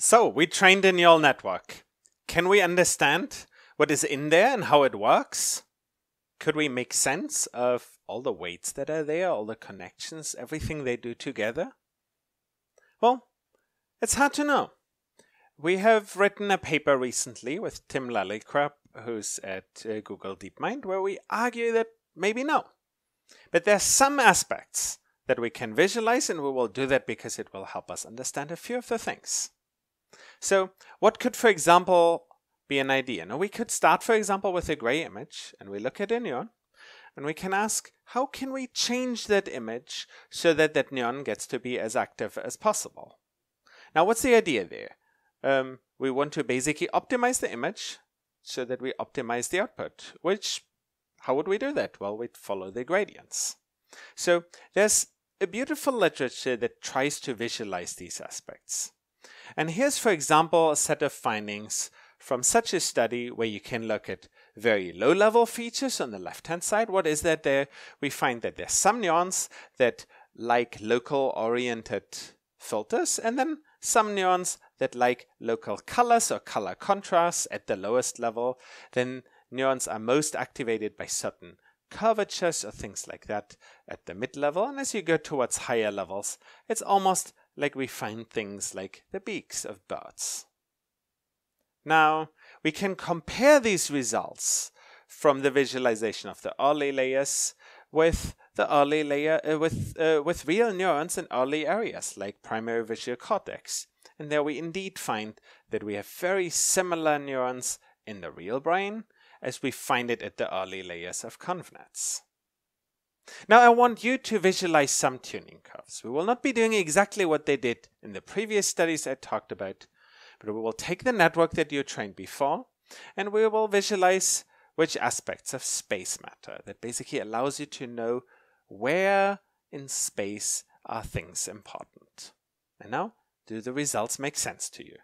So, we trained a neural network. Can we understand what is in there and how it works? Could we make sense of all the weights that are there, all the connections, everything they do together? Well, it's hard to know. We have written a paper recently with Tim Lillicrap, who's at uh, Google DeepMind, where we argue that maybe no. But there are some aspects that we can visualize, and we will do that because it will help us understand a few of the things. So, what could, for example, be an idea? Now, we could start, for example, with a gray image, and we look at a neuron, and we can ask, how can we change that image so that that neuron gets to be as active as possible? Now, what's the idea there? Um, we want to basically optimize the image so that we optimize the output, which, how would we do that? Well, we'd follow the gradients. So there's a beautiful literature that tries to visualize these aspects. And here's, for example, a set of findings from such a study where you can look at very low level features on the left hand side. What is that there? We find that there's some neurons that like local oriented filters, and then some neurons that like local colors or color contrasts at the lowest level. Then neurons are most activated by certain curvatures or things like that at the mid level. And as you go towards higher levels, it's almost like we find things like the beaks of birds. Now, we can compare these results from the visualization of the early layers with the early layer uh, with uh, with real neurons in early areas like primary visual cortex. And there we indeed find that we have very similar neurons in the real brain as we find it at the early layers of ConvNets. Now I want you to visualize some tuning curves. We will not be doing exactly what they did in the previous studies I talked about, but we will take the network that you trained before and we will visualize which aspects of space matter that basically allows you to know where in space are things important. And now, do the results make sense to you?